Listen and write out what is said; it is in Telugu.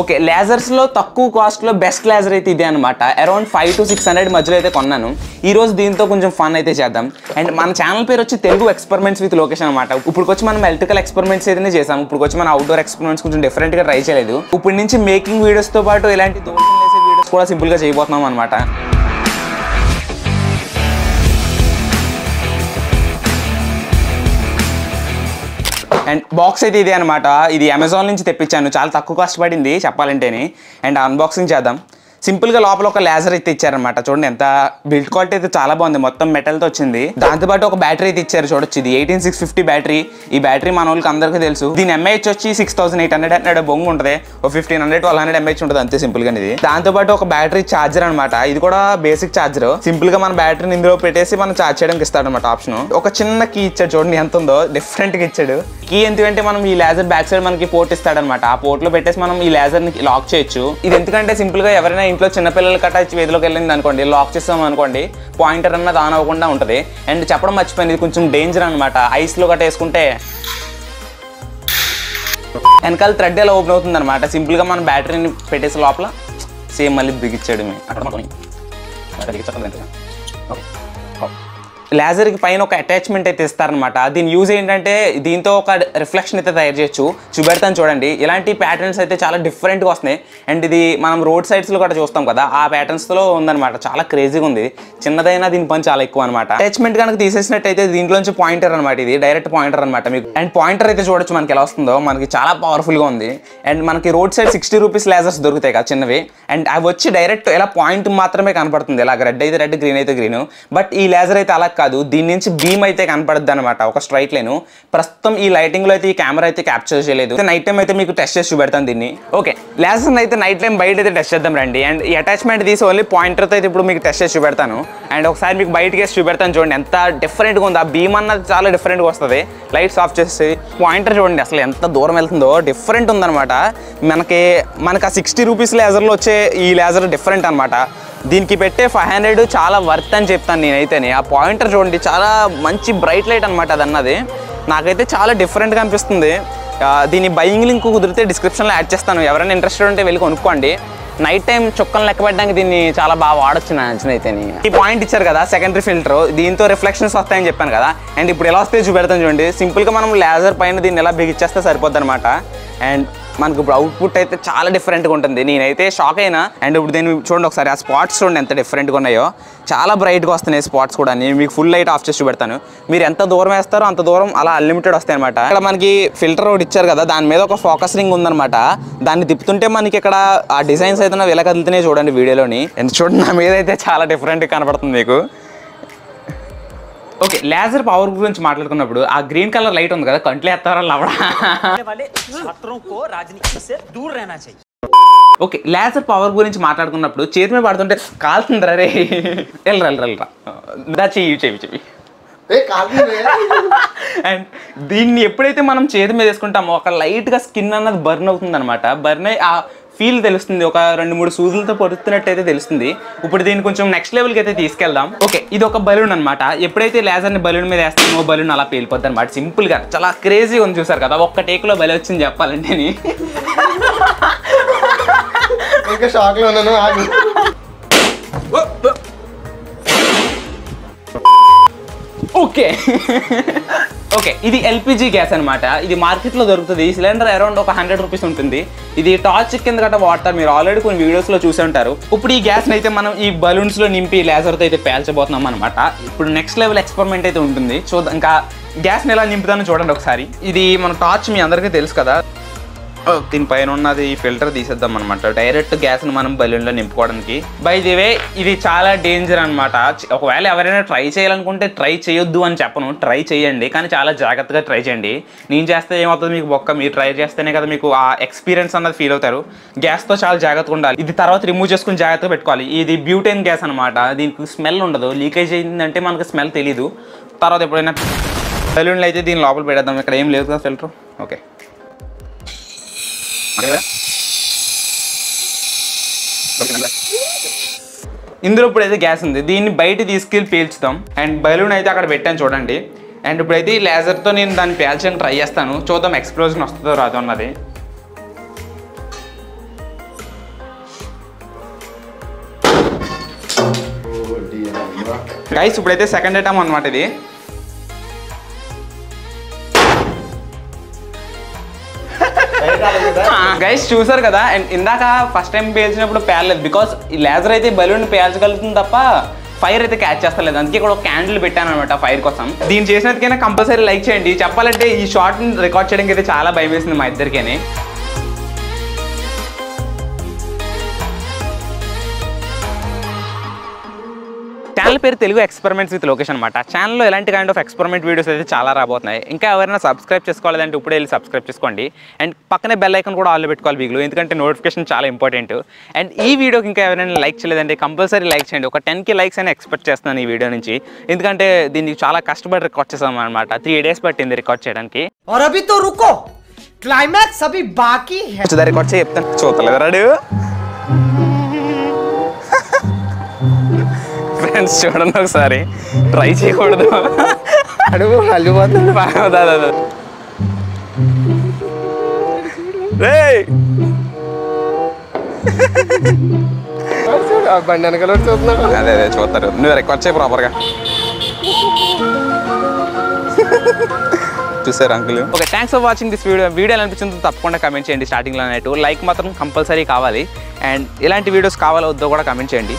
ఓకే లేజర్స్లో తక్కువ కాస్ట్లో బెస్ట్ లేజర్ అయితే ఇదే అనమాట around five to six hundred మధ్యలో అయితే కొన్నాను. ఈ రోజు దీంతో కొంచెం ఫన్ అయితే చేద్దాం. అండ్ మన ఛానల్ పేరు వచ్చి తెలుగు ఎక్స్పెరిమెంట్స్ విత్ లొకేషన్ అనమాట ఇప్పుడు వచ్చి మనం ఎలక్ట్రికల్ ఎక్స్పెరిమెంట్స్ అయితే చేసాం. ఇప్పుడు వచ్చి మన అవుట్డోర్ ఎక్స్పెరిమెంట్స్ కొంచెం డిఫరెంట్గా ట్రై చేయలేదు. ఇప్పుడు నుంచి మేకింగ్ వీడియోస్తో పాటు ఇలాంటి దోషం వేసే వీడియోస్ కూడా సింపుల్గా చేయబోతున్నాం అనమాట అండ్ బాక్స్ అయితే ఇదే అనమాట ఇది అమెజాన్ నుంచి తెప్పించాను. చాలా తక్కువ కాస్ట్ పడింది చెప్పాలంటేనే. అండ్ అన్బాక్సింగ్ చేద్దాం. సింపుల్గా లోపల ఒక లేజర్ అయితే ఇచ్చారనమాట చూడండి ఎంత బిల్డ్ క్వాలిటీ అయితే చాలా బాగుంది. మొత్తం మెటల్తో వచ్చింది. దాంతోపాటు ఒక బ్యాటరీ అయితే ఇచ్చారు. చూడొచ్చు ఇది. Eighteen six fifty battery. ఈ బ్యాటరీ మన వాళ్ళకి అందరికీ తెలుసు. దీని ఎంఐహెచ్ వచ్చి six thousand eight hundred hundred బొంగు ఉంటుంది. ఒక fifteen hundred twelve hundred mAh ఉంటుంది అంతే సింపుల్గా ఇది దాంతోపాటు ఒక బ్యాటరీ ఛార్జర్ అనమాట ఇది కూడా బేసిక్ ఛార్జర్. సింపుల్గా మన బ్యాటరీని ఇందులో పెట్టేసి మనం ఛార్జ్ చేయడానికి ఇస్తాడు అనమాట ఆప్షన్. ఒక చిన్న కీ ఇచ్చాడు. చూడండి ఎంత ఉందో. డిఫరెంట్గా ఇచ్చాడు. కీ ఎందుకంటే మనం ఈ లేజర్ బ్యాక్ సైడ్ మనకి పోర్ట్ ఇస్తాడనమాట ఆ పోర్ట్లో పెట్టేసి మనం ఈ లేజర్ని లాక్ చేయొచ్చు. ఇది ఎందుకంటే సింపుల్గా ఎవరైనా ఇంట్లో చిన్నపిల్లలు కట్ట వెళ్ళింది అనుకోండి లాక్ చేస్తాం అనుకోండి పాయింటర్ అన్నది ఆన్ అవ్వకుండా ఉంటుంది. అండ్ చెప్పడం మర్చిపోయింది కొంచెం డేంజర్ అనమాట ఐస్లో కట్ట వేసుకుంటే వెనకాల థ్రెడ్ ఎలా ఓపెన్ అవుతుంది అనమాట సింపుల్గా బ్యాటరీని పెట్టేసి లోపల సేమ్ మళ్ళీ బిగించాడు మీ అక్కడ లేజర్కి లేజర్కి పైన ఒక అటాచ్మెంట్ అయితే ఇస్తారనమాట దీని యూజ్ ఏంటంటే దీంతో ఒక రిఫ్లెక్షన్ అయితే తయారు చేయొచ్చు. చూపెడతాను చూడండి. ఇలాంటి ప్యాటర్న్స్ అయితే చాలా డిఫరెంట్గా వస్తున్నాయి. అండ్ ఇది మనం రోడ్ సైడ్స్లో కూడా చూస్తాం కదా ఆ ప్యాటర్న్స్లో ఉందన్నమాట. చాలా క్రేజీగా ఉంది. చిన్నదైనా దీని పని చాలా ఎక్కువ అనమాట అటాచ్మెంట్ కనుక తీసేసినట్టయితే దీంట్లోంచి పాయింటర్ అనమాట ఇది. డైరెక్ట్ పాయింటర్ అనమాట మీకు. అండ్ పాయింటర్ అయితే చూడొచ్చు మనకి ఎలా వస్తుందో. మనకి చాలా పవర్ఫుల్గా ఉంది. అండ్ మనకి road side sixty rupees lasers దొరుకుతాయి కదా చిన్నవి. అండ్ అవి వచ్చి డైరెక్ట్ ఇలా పాయింట్ మాత్రమే కనపడుతుంది. ఇలా రెడ్ అయితే రెడ్ గ్రీన్ అయితే గ్రీన్ బట్ ఈ లేజర్ అయితే అలా కాదు దీని నుంచి బీమ్ అయితే కనపడద్దు అనమాట ఒక స్ట్రైట్ లైన్. ప్రస్తుతం ఈ లైటింగ్లో అయితే ఈ కెమెరా అయితే క్యాప్చర్ చేయలేదు. నైట్ టైం అయితే మీకు టెస్ట్ చేసి చూపెడతాను దీన్ని. ఓకే లేజర్ అయితే నైట్ టైం బయట అయితే టెస్ట్ చేద్దాం రండి. అండ్ ఈ అటాచ్మెంట్ తీసి ఓన్లీ పాయింటర్ అయితే ఇప్పుడు మీకు టెస్ట్ చేసి చూపెడతాను. అండ్ ఒకసారి మీకు బయటకి వేసి చూపెడతాను చూడండి ఎంత డిఫరెంట్గా ఉంది. ఆ బీమ్ అన్నది చాలా డిఫరెంట్గా వస్తుంది. లైట్స్ ఆఫ్ చేసి పాయింటర్ చూడండి అసలు ఎంత దూరం వెళ్తుందో. డిఫరెంట్ ఉందన్నమాట. మనకి మనకి ఆ సిక్స్టీ రూపీస్ లేజర్లో వచ్చే ఈ లేజర్ డిఫరెంట్ అనమాట దీనికి పెట్టే ఫైవ్ హండ్రెడ్ చాలా వర్త్ అని చెప్తాను నేనైతేనే. ఆ పాయింటర్ చూడండి చాలా మంచి బ్రైట్ లైట్ అనమాట అది అన్నది నాకైతే చాలా డిఫరెంట్గా అనిపిస్తుంది. దీని బయింగ్ లింక్ కుదిరితే డిస్క్రిప్షన్లో యాడ్ చేస్తాను. ఎవరైనా ఇంట్రెస్టెడ్ ఉంటే వెళ్ళి కొనుక్కోండి. నైట్ టైం చుక్కలు లెక్క పెట్టడానికి దీన్ని చాలా బాగా వాడొచ్చు నా అంచనైతే అయితే ఈ పాయింట్ ఇచ్చారు కదా సెకండరీ ఫిల్టర్ దీంతో రిఫ్లెక్షన్స్ వస్తాయని చెప్పాను కదా. అండ్ ఇప్పుడు ఎలా వస్తే చూపెడతాను చూడండి. సింపుల్గా మనం లేజర్ పైన దీన్ని ఎలా బిగిచ్చేస్తే సరిపోద్ది అనమాట అండ్ మనకు ఇప్పుడు అవుట్పుట్ అయితే చాలా డిఫరెంట్గా ఉంటుంది. నేనైతే షాక్ అయినా అండ్ ఇప్పుడు దీన్ని చూడండి ఒకసారి ఆ స్పాట్స్ చూడండి ఎంత డిఫరెంట్గా ఉన్నాయో. చాలా బ్రైట్గా వస్తున్నాయి స్పాట్స్ కూడా. నేను మీకు ఫుల్ లైట్ ఆఫ్ చేసి చూపెడతాను. మీరు ఎంత దూరం వేస్తారో అంత దూరం అలా అన్లిమిటెడ్ వస్తాయి అనమాట ఇక్కడ మనకి ఫిల్టర్ ఒకటి ఇచ్చారు కదా దాని మీద ఒక ఫోకస్ రింగ్ ఉందన్నమాట. దాన్ని తిప్పుతుంటే మనకి ఇక్కడ ఆ డిజైన్స్ అయితే ఎలా కదులుతున్నాయి చూడండి వీడియోలోని. ఎంత చూడండి నా మీద అయితే చాలా డిఫరెంట్గా కనపడుతుంది మీకు. ఓకే లేజర్ పవర్ గురించి మాట్లాడుకున్నప్పుడు ఆ గ్రీన్ కలర్ లైట్ ఉంది కదా కంట్లో ఎత్తారా లవడా? ఓకే లేజర్ పవర్ గురించి మాట్లాడుకున్నప్పుడు చేతి మీద పడుతుంటే కాల్సిందిరా రే. వెళ్ళరా వెళ్ళరా దా చెయ్యి చెవి చెవి అండ్ దీన్ని ఎప్పుడైతే మనం చేతి మీద వేసుకుంటామో ఒక లైట్గా స్కిన్ అన్నది బర్న్ అవుతుంది అనమాట బర్న్ అయ్యి ఫీల్ తెలుస్తుంది. ఒక రెండు మూడు సూదులతో పొడుతున్నట్టయితే తెలుస్తుంది. ఇప్పుడు దీన్ని కొంచెం నెక్స్ట్ లెవెల్కి అయితే తీసుకెళ్దాం. ఓకే ఇది ఒక బలూన్ అనమాట ఎప్పుడైతే లేజర్ని బలూన్ మీద వేస్తామో బలూన్ అలా పేలిపోద్ది అనమాట సింపుల్గా చాలా క్రేజీ ఉంది చూసారు కదా. ఒక్క టేక్లో బలి వచ్చింది చెప్పాలంటే ఇంకా షాక్లో ఉన్నాను ఓకే ఓకే ఇది ఎల్పిజి గ్యాస్ అనమాట ఇది మార్కెట్లో దొరుకుతుంది. ఈ సిలిండర్ అరౌండ్ ఒక హండ్రెడ్ రూపీస్ ఉంటుంది. ఇది టార్చ్ కింద గట్రా వాడతారు మీరు ఆల్రెడీ కొన్ని వీడియోస్లో చూసి ఉంటారు. ఇప్పుడు ఈ గ్యాస్ని అయితే మనం ఈ బలూన్స్లో నింపి లేజర్తో అయితే పేల్చబోతున్నాం అనమాట ఇప్పుడు నెక్స్ట్ లెవెల్ ఎక్స్పెరిమెంట్ అయితే ఉంటుంది. చూద్దాం ఇంకా గ్యాస్ని ఎలా నింపుతానో చూడండి ఒకసారి. ఇది మన టార్చ్ మీ అందరికీ తెలుసు కదా. దీనిపైన ఉన్నది ఫిల్టర్ తీసేద్దాం అనమాట డైరెక్ట్ గ్యాస్ని మనం బలూన్లో నింపుకోవడానికి. బై ది వే ఇది చాలా డేంజర్ అనమాట ఒకవేళ ఎవరైనా ట్రై చేయాలనుకుంటే ట్రై చేయొద్దు అని చెప్పను. ట్రై చేయండి కానీ చాలా జాగ్రత్తగా ట్రై చేయండి. నేను చేస్తే ఏమవుతుంది మీకు ఒక్క మీరు ట్రై చేస్తేనే కదా మీకు ఆ ఎక్స్పీరియన్స్ అన్నది ఫీల్ అవుతారు. గ్యాస్తో చాలా జాగ్రత్తగా ఉండాలి. ఇది తర్వాత రిమూవ్ చేసుకుని జాగ్రత్తగా పెట్టుకోవాలి. ఇది బ్యూటైన్ గ్యాస్ అనమాట దీనికి స్మెల్ ఉండదు. లీకేజ్ అయిందంటే మనకు స్మెల్ తెలీదు. తర్వాత ఎప్పుడైనా బలూన్లు అయితే దీని లోపల పెడేద్దాం ఇక్కడ ఏం లేదు కదా ఫిల్టర్ ఓకే ఇందులో ఇప్పుడు అయితే గ్యాస్ ఉంది. దీన్ని బయట తీసుకెళ్ళి పీల్చుతాం అండ్ బలూన్ అయితే అక్కడ పెట్టాను చూడండి. అండ్ ఇప్పుడైతే ఈ లేజర్తో నేను దాన్ని పేల్చడానికి ట్రై చేస్తాను. చూద్దాం ఎక్స్ప్లోజన్ వస్తుందో రాదు అన్నది. గైస్ ఇప్పుడైతే సెకండ్ ఐటమ్ అనమాట ఇది. గైస్ చూసారు కదా? అండ్ ఇందాక ఫస్ట్ టైం పేల్చినప్పుడు పేలలేదు. బికాస్ ఈ లేజర్ అయితే బలూన్ పేల్చగలుగుతుంది తప్ప ఫైర్ అయితే క్యాచ్ చేస్తలేదు. అందుకే ఇక్కడ ఒక క్యాండిల్ పెట్టాను అనమాట ఫైర్ కోసం. దీన్ని చేసినందుకైనా కంపల్సరీ లైక్ చేయండి. చెప్పాలంటే ఈ షార్ట్ రికార్డ్ చేయడానికి అయితే చాలా భయం వేసింది మా ఇద్దరికైనా. ఛానల్ పేరు తెలుగు ఎక్స్పెరిమెంట్స్ విత్ లొకేషన్ అనమాట ఛానల్లో ఎలాంటి కైండ్ ఆఫ్ ఎక్స్పెరిమెంట్ వీడియోస్ అయితే చాలా రాబోతున్నాయి. ఇంకా ఎవరైనా సబ్స్క్రైబ్ చేసుకోవాలంటే ఇప్పుడే వెళ్ళి సబ్స్క్రైబ్ చేసుకోండి. అండ్ పక్కనే బెల్ ఐకన్ కూడా ఆల్లో పెట్టుకోవాలి వీళ్ళు. ఎందుకంటే నోటిఫికేషన్ చాలా ఇంపార్టెంట్ అండ్ ఈ వీడియోకి ఇంకా ఎవరైనా లైక్ చేయలేదంటే కంపల్సరీ లైక్ చేయండి. ఒక టెన్కి లైక్స్ అని ఎక్స్పెక్ట్ చేస్తున్నాను ఈ వీడియో నుంచి. ఎందుకంటే దీనికి చాలా కష్టపడి రికార్డ్ చేసాం అనమాట త్రీ డేస్ పట్టింది రికార్డ్ చేయడానికి. రుకో క్లైమాక్స్ అభి బాకీ రికార్డ్ చేస్తాను చెప్తాను. ఫ్రెండ్స్ చూడండి ఒకసారి. ట్రై చేయకూడదు. అడుగు అల్లిపోతుంది దా, దా, దా. రేయ్! చూడు, ఆ బండి వెనకాల చూస్తున్నాడు. అదే అదే చూస్తారు. నువ్వు రికార్డ్ చేయి ప్రాపర్గా చూసారు uncle? Okay thanks for watching this video video ఎలా అనిపించిందో తప్పకుండా కమెంట్ చేయండి స్టార్టింగ్లో అన్నట్టు. లైక్ మాత్రం కంపల్సరీ కావాలి. అండ్ ఇలాంటి వీడియోస్ కావాలో వద్దో కూడా కమెంట్ చేయండి.